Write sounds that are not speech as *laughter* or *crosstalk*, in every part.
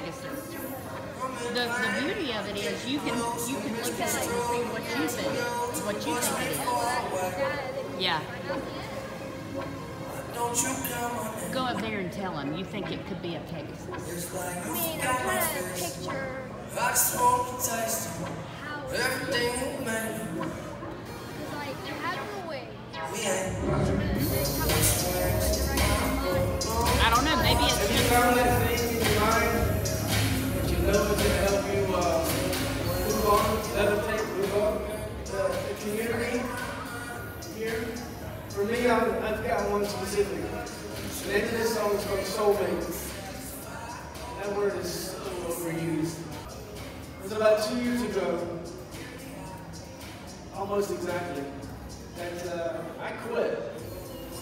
The, the beauty of it is you can you can look at it and see what you think what you think it is. Yeah. Go up there and tell him you think it could be a Pegasus. I mean, I'm trying picture everything because like way. I don't know. Maybe it's just going to help you uh, move on, levitate, move on? The, community here, for me, I'm, I've got one specific. The name of this song is called Soulmate. That word is little overused. It was about two years ago, almost exactly, that uh, I quit.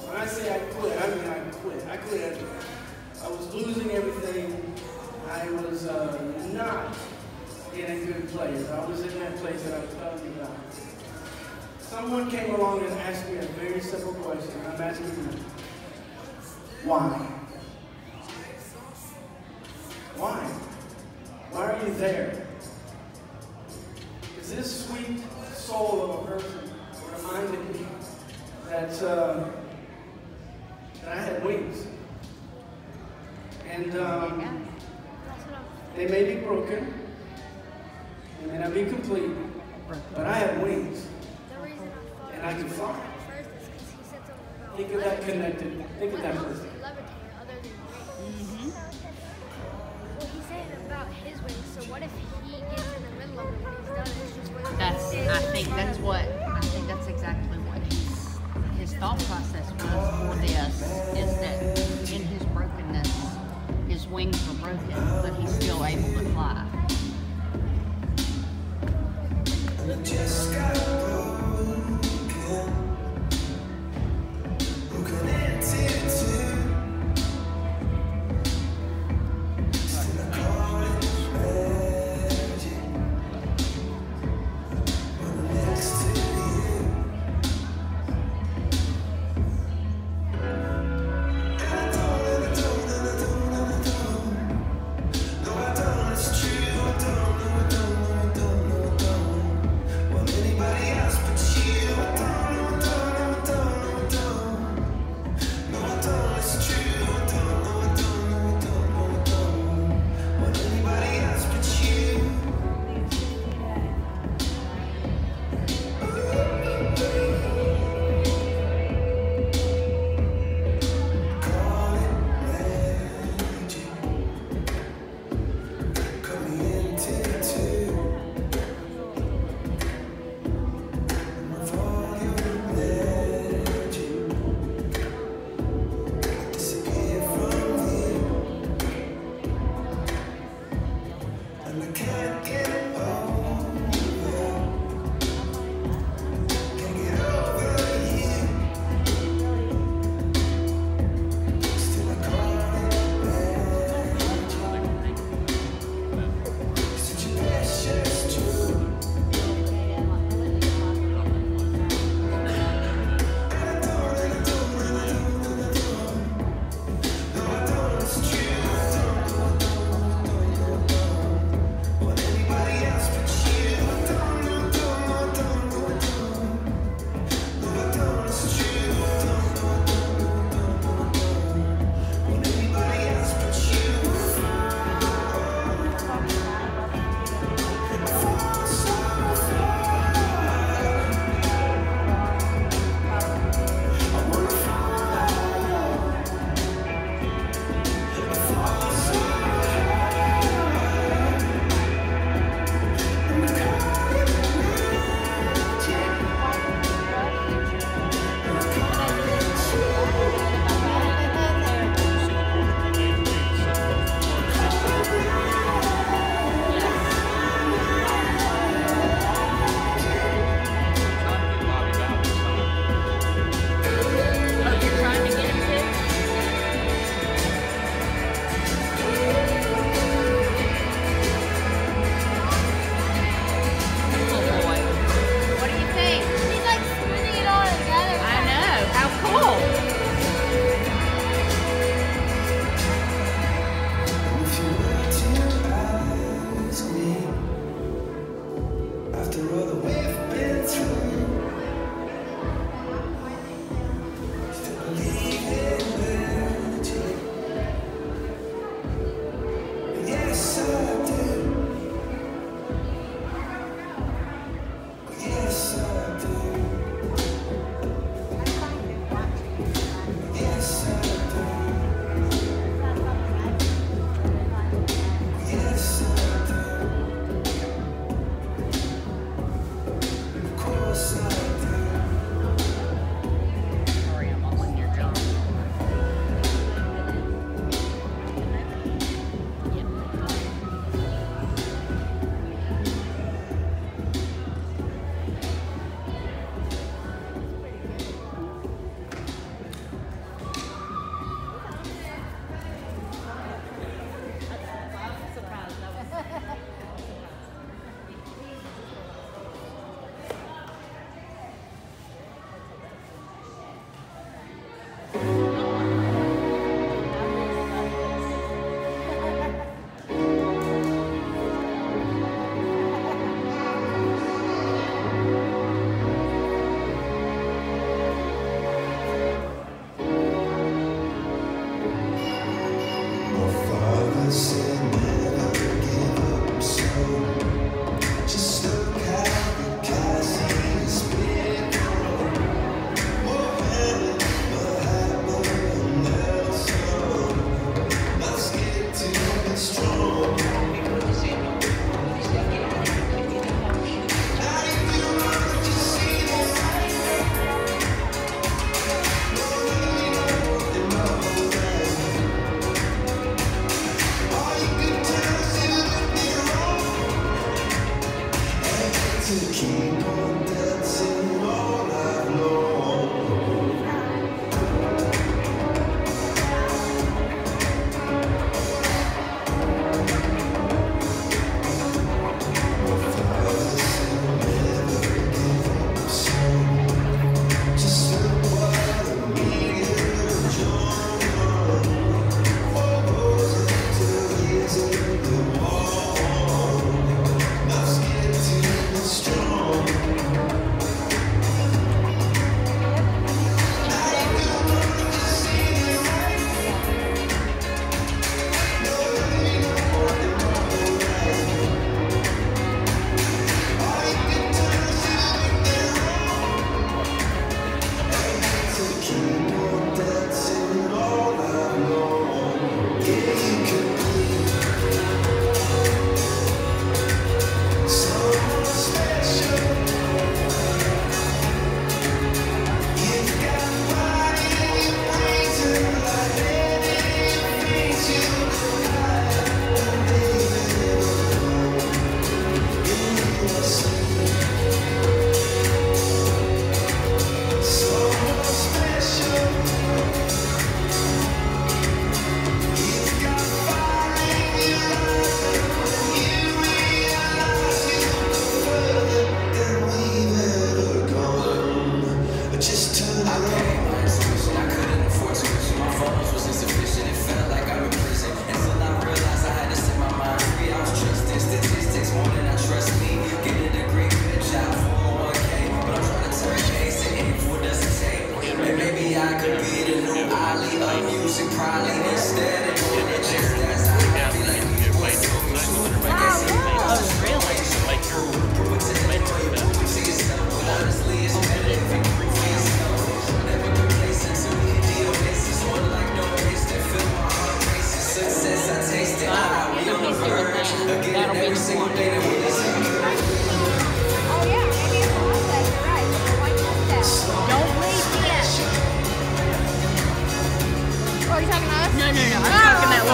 When I say I quit, I mean I quit. I quit everything. I was losing everything. I was uh, not in a good place. I was in that place that I was telling you about. Someone came along and asked me a very simple question. I'm asking you, why? Why? Why are you there? Is this sweet soul of a person reminded me that uh, that I had wings. And um. They may be broken, they may not be complete, but I have wings. The reason I thought And I can fly. at first is because he said something about Think of that connected. Think of that person.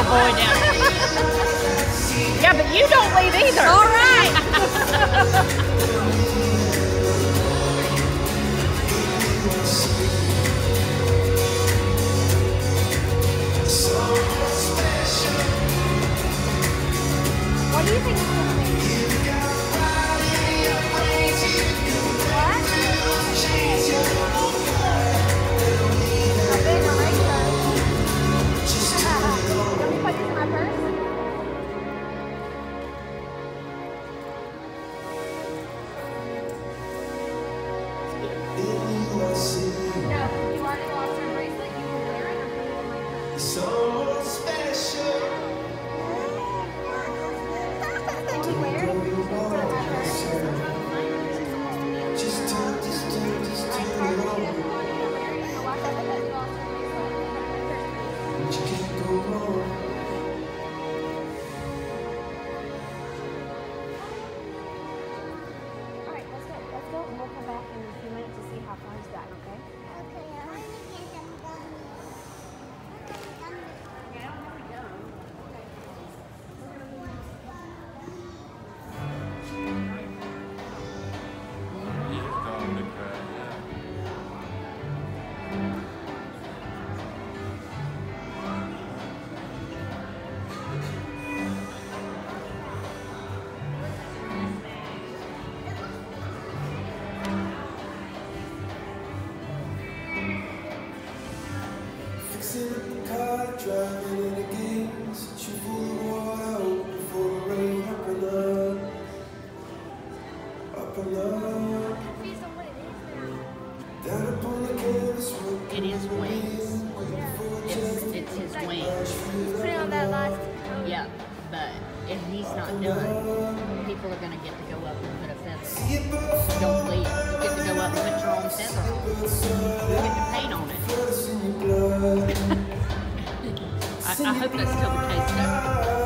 little boy down. yeah, but you don't leave either. All right. *laughs* can go on. I hope that's still the case. Though.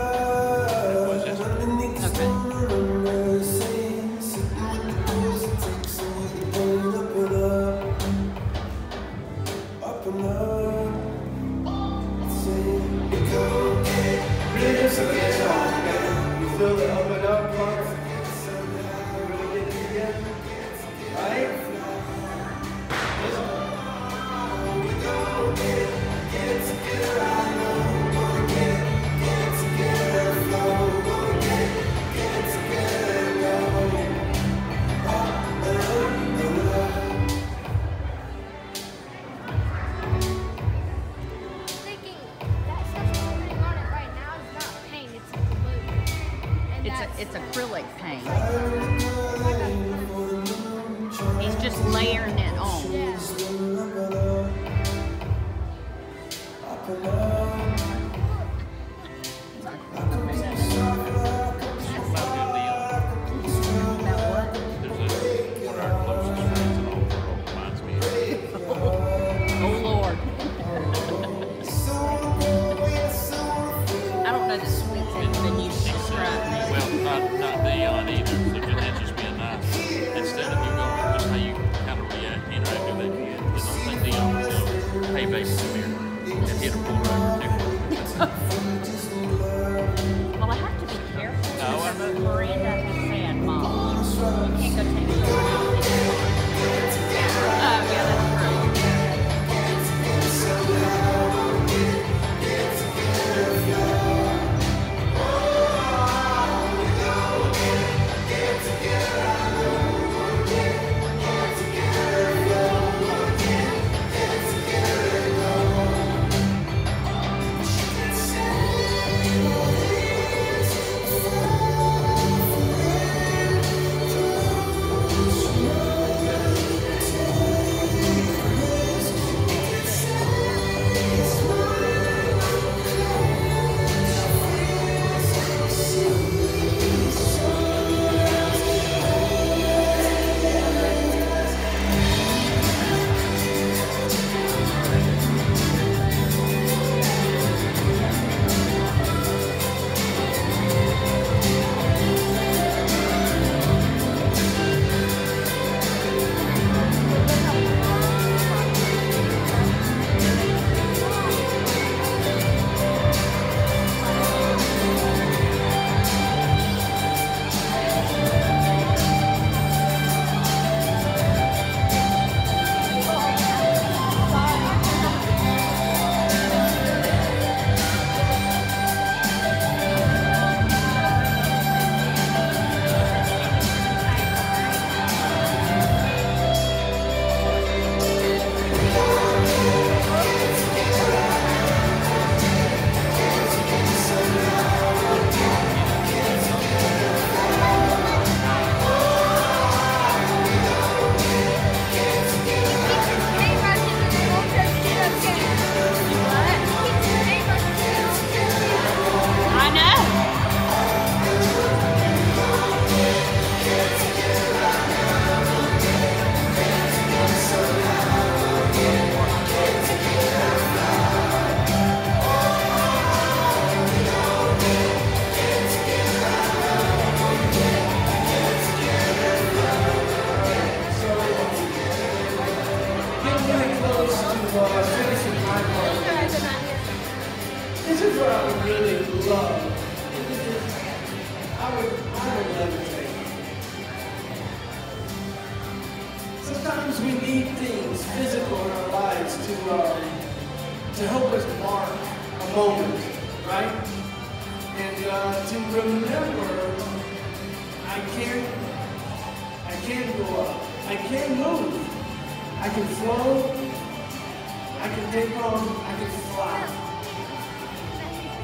Can. I can fly.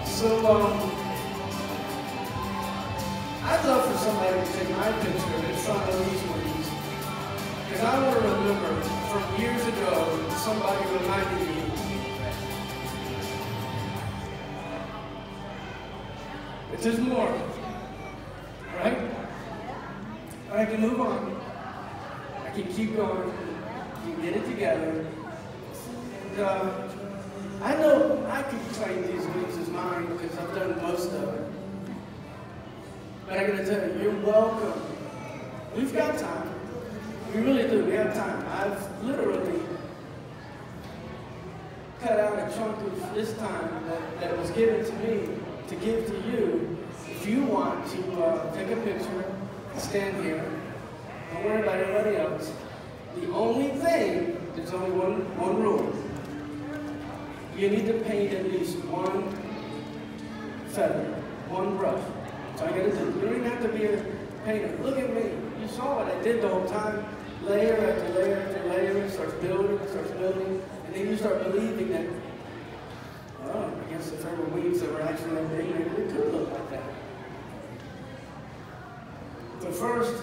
So, um, I'd love for somebody to take my picture in front of these. Because I want to remember from years ago, somebody reminded me. that there's more. Right? But I can move on. I can keep going. I can get it together. And uh, I know I can claim these wings as mine because I've done most of it. But I gotta tell you, you're welcome. We've got time. We really do. We have time. I've literally cut out a chunk of this time that, that was given to me to give to you. If you want to uh, take a picture, stand here, don't worry about anybody else. The only thing, there's only one, one rule. You need to paint at least one feather, one brush. So I gotta do. You don't even have to be a painter. Look at me. You saw what I did the whole time. Layer after layer after layer, it starts building, starts building, and then you start believing that, oh, I guess if there weeds that were actually that big, maybe it could look like that. first,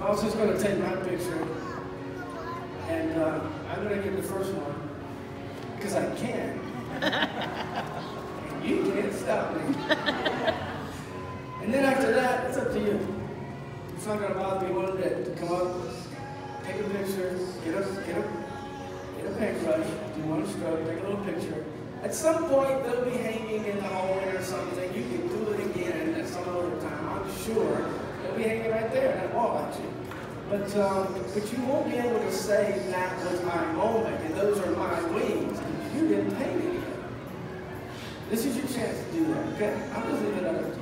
I was just going to take my picture, and uh, I'm going to get the first one because I can. and you can't stop me. and then after that, it's up to you. It's not going to bother me one bit to come up, take a picture, get a get a get a paintbrush, do one stroke, take a little picture. At some point, they'll be hanging in the hallway or something. You can do it again at some other time. I'm sure they'll be hanging right there in that wall at you. But um, but you won't be able to say that was my moment and those are my wings. This is your chance to do that. Okay? I'm just leaving that up